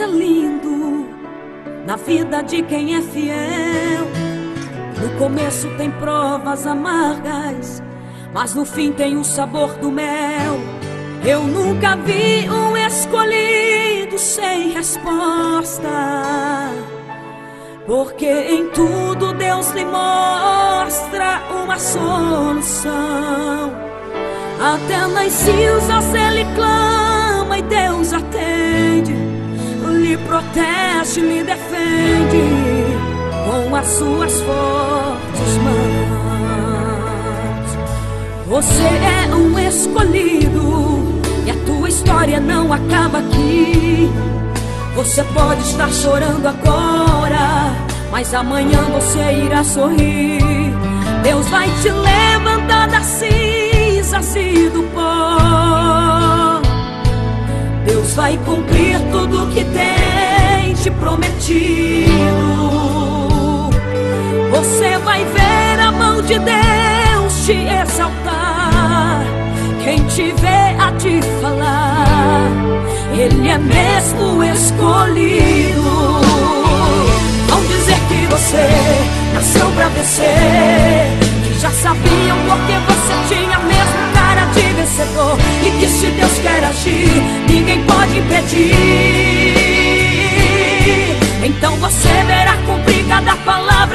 é lindo na vida de quem é fiel. No começo tem provas amargas, mas no fim tem o sabor do mel. Eu nunca vi um escolhido sem resposta. Porque em tudo Deus lhe mostra uma solução. Até nas cinzas ele clama e Deus atende. Lhe protege, lhe defende com as suas fortes mãos. Você é um escolhido e a tua história não acaba aqui. Você pode estar chorando agora, mas amanhã você irá sorrir. Deus vai te levantar das cinzas e do pó. Deus vai cumprir tudo que Você vai ver a mão de Deus te exaltar. Quem te vê a te falar, Ele é mesmo escolhido. Vão dizer que você nasceu pra vencer, que já sabiam porque você tinha mesmo cara de vencedor e que se Deus quer agir, ninguém pode impedir. Então você verá cumprir cada palavra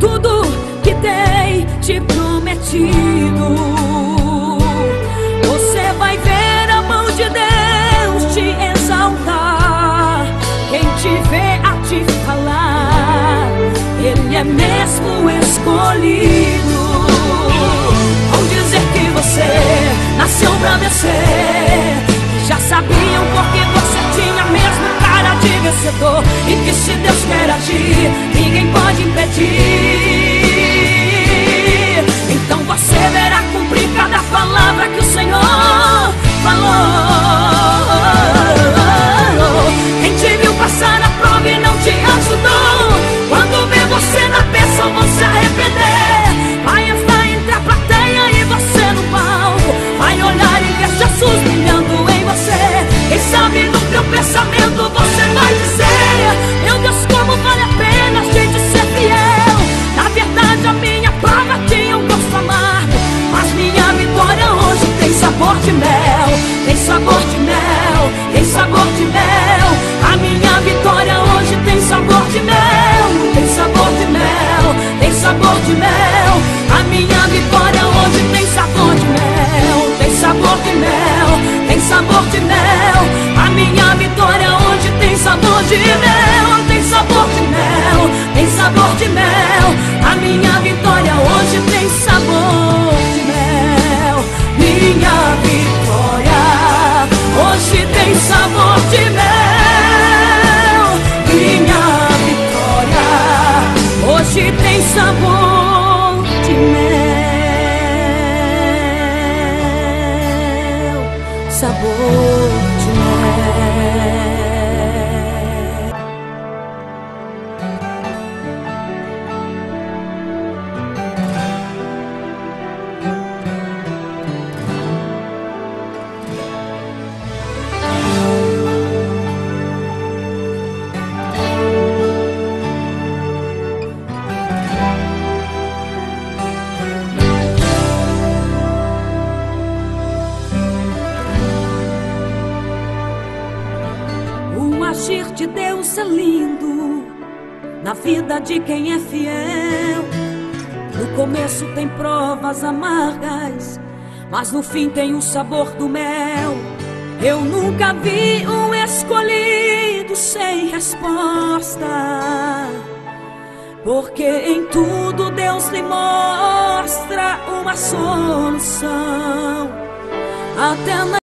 tudo que tem te prometido. Você vai ver a mão de Deus te exaltar. Quem te vê a te falar, Ele é mesmo escolhido. Vão dizer que você nasceu pra vencer. Já sabiam porque você de vencedor. E que se Deus quer agir, ninguém pode impedir. Então você verá cumprir cada palavra sabor de mel, tem sabor de mel. A minha vitória hoje tem sabor de mel. Tem sabor de mel, tem sabor de mel. A minha vitória hoje tem sabor de mel. Minha vitória hoje tem sabor de mel. Minha vitória hoje tem sabor Sabor de Deus é lindo na vida de quem é fiel. No começo tem provas amargas, mas no fim tem o sabor do mel. Eu nunca vi um escolhido sem resposta, porque em tudo Deus lhe mostra uma solução. Até na